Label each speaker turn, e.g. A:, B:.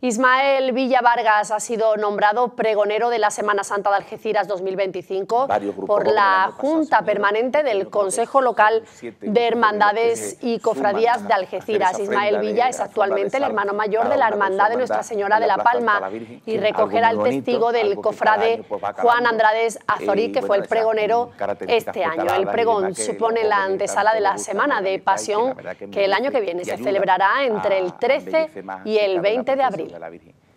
A: Ismael Villa Vargas ha sido nombrado pregonero de la Semana Santa de Algeciras 2025 por la Junta Permanente del Consejo Local de Hermandades y Cofradías de Algeciras. Ismael Villa es actualmente el hermano mayor de la Hermandad de Nuestra Señora de la Palma y recogerá el testigo del cofrade Juan Andrades Azorí, que fue el pregonero este año. El pregón supone la antesala de la Semana de Pasión que el año que viene se celebrará entre el 13 y el 20 de abril
B: de la Virgen.